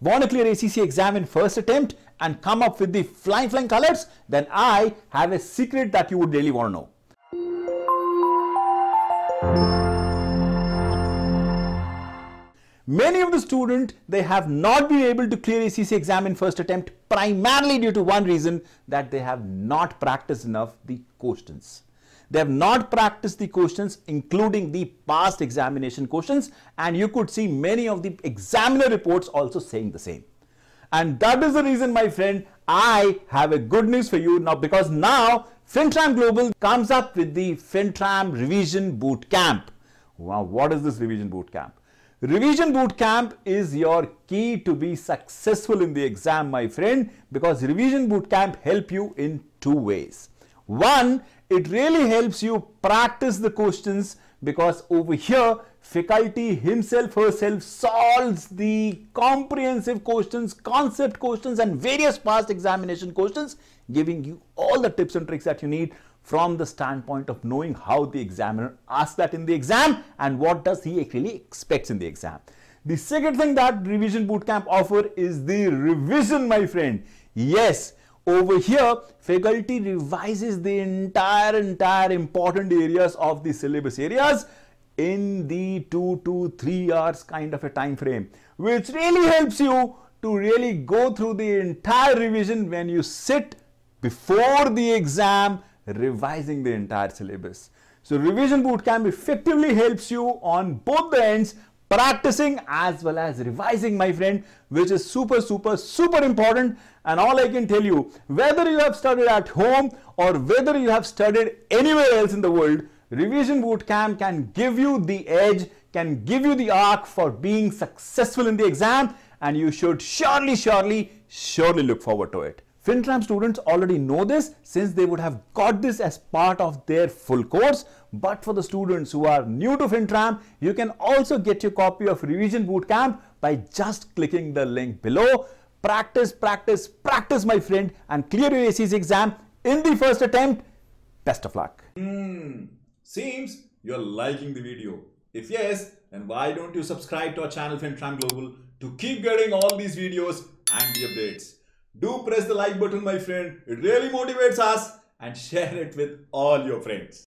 Want to clear ACCA exam in first attempt and come up with the flying flying colors? Then I have a secret that you would really want to know. Many of the students, they have not been able to clear ACCA exam in first attempt primarily due to one reason that they have not practiced enough the questions. They have not practiced the questions including the past examination questions and you could see many of the examiner reports also saying the same. And that is the reason my friend I have a good news for you now because now FinTram Global comes up with the FinTram Revision Boot Camp. Wow, what is this Revision Boot Camp? Revision boot camp is your key to be successful in the exam, my friend, because revision boot camp help you in two ways. One, it really helps you practice the questions because over here, faculty himself herself solves the comprehensive questions, concept questions and various past examination questions, giving you all the tips and tricks that you need from the standpoint of knowing how the examiner asks that in the exam and what does he actually expects in the exam. The second thing that revision bootcamp offer is the revision, my friend. Yes, over here, faculty revises the entire, entire important areas of the syllabus areas in the two to three hours kind of a time frame, which really helps you to really go through the entire revision when you sit before the exam revising the entire syllabus. So revision bootcamp effectively helps you on both the ends practicing as well as revising my friend which is super super super important and all I can tell you whether you have studied at home or whether you have studied anywhere else in the world revision bootcamp can give you the edge can give you the arc for being successful in the exam and you should surely surely surely look forward to it. FinTram students already know this since they would have got this as part of their full course. But for the students who are new to FinTram, you can also get your copy of Revision Bootcamp by just clicking the link below. Practice, practice, practice, my friend, and clear your ACCA exam in the first attempt. Best of luck. Hmm, seems you're liking the video. If yes, then why don't you subscribe to our channel FinTram Global to keep getting all these videos and the updates. Do press the like button, my friend. It really motivates us and share it with all your friends.